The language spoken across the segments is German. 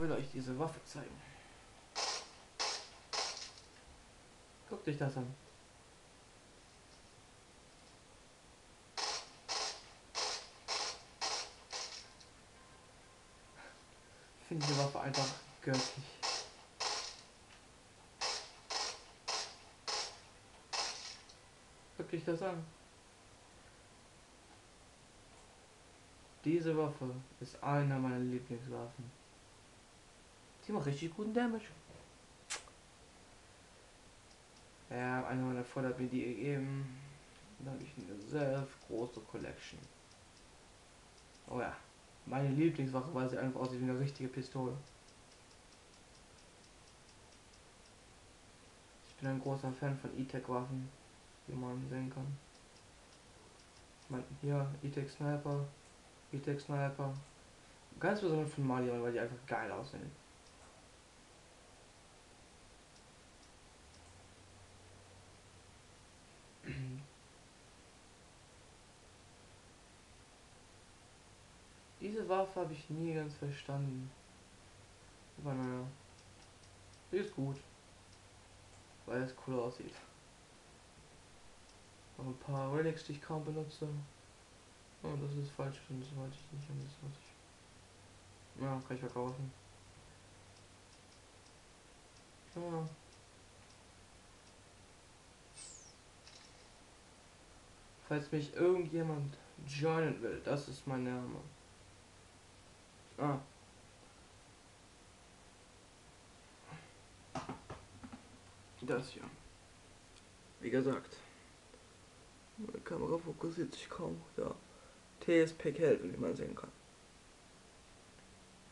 Ich will euch diese Waffe zeigen. Guckt euch das an. Ich finde diese Waffe einfach göttlich. Guckt euch das an. Diese Waffe ist einer meiner Lieblingswaffen. Die macht richtig guten Damage. Ja, einer meiner Freunde hat mir die gegeben. Da habe ich eine sehr große Collection. Oh ja, meine Lieblingswaffe, weil sie einfach aussieht wie eine richtige Pistole. Ich bin ein großer Fan von E-Tech-Waffen, wie man sehen kann. Ich meine, hier, E-Tech Sniper, E-Tech Sniper. Ganz besonders von Mali, weil die einfach geil aussehen. Diese Waffe habe ich nie ganz verstanden. Aber naja. Sie ist gut. Weil es cool aussieht. Noch ein paar Relics, die ich kaum benutze. Oh, das ist falsch, das wollte ich nicht und das wollte ich. Ja, kann ich verkaufen. Ja. Falls mich irgendjemand joinen will, das ist mein Name. Das hier. Wie gesagt. Meine Kamera fokussiert sich kaum. Ja. TSP Kelvin, wie man sehen kann.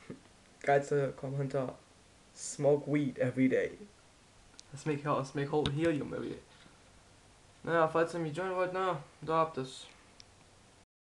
Geilste Kommentar. Smoke weed every day. Smoke, smoke helium every day. Naja, falls ihr mich joinen wollt, na, da habt es.